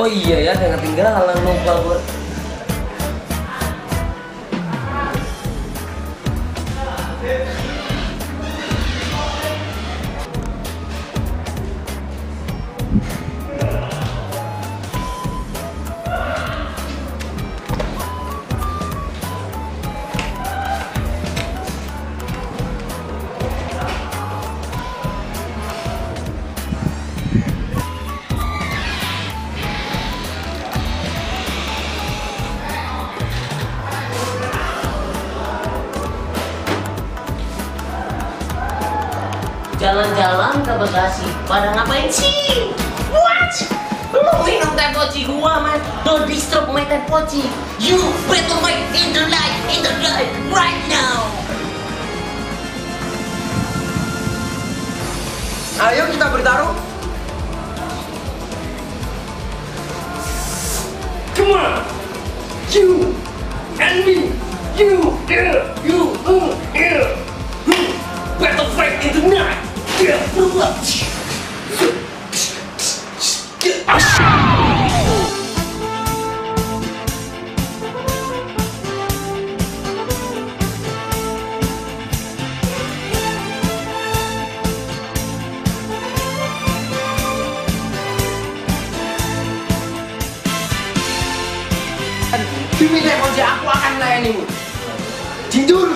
Oh iya ya, jangan ketinggalan lupa gue. Jalan-jalan ke Bekasi. Pada ngapain sih? What? Lu minum teh poci gua, man. Don't disturb my teh poci. You better wait in the light, in the light, right now. Ayo kita bertarung. Come on! You and me! You, yeah, you, Demi kunci aku akan melayanimu. Tidur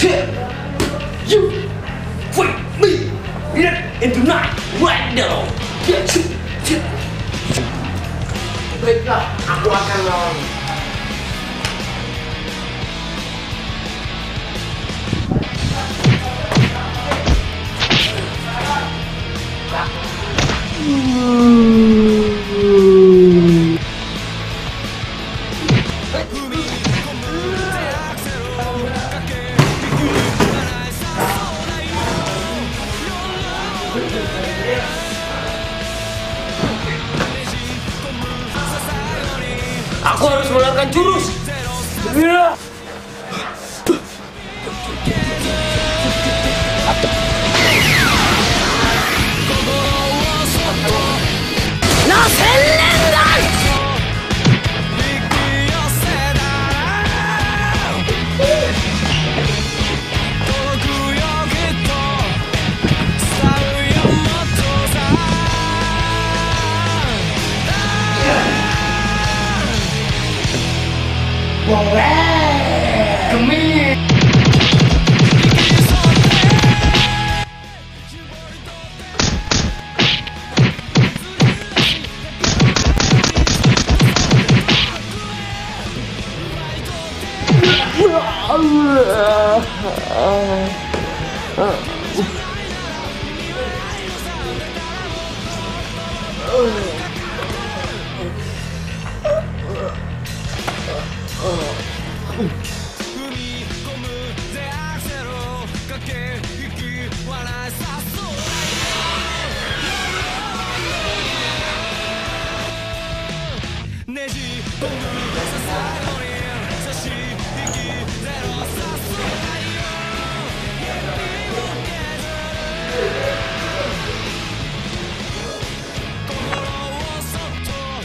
idenya. You fight me! Yeah, in the night, right now! Yeah, shoot, shoot. Baiklah, aku akan melawan. Aku harus mengeluarkan jurus! Ya. Well, hey, come here. Uh, uh, uh.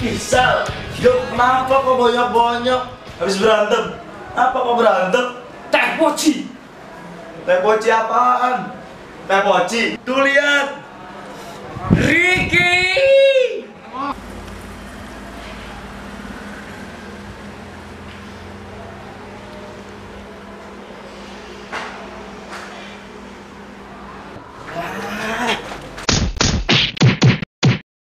Bisa. Hidup kenapa kok bonyok-bonyok? Habis berantem. Apa kok berantem? Teh poci! Teh poci apaan? Teh poci. Tuh lihat.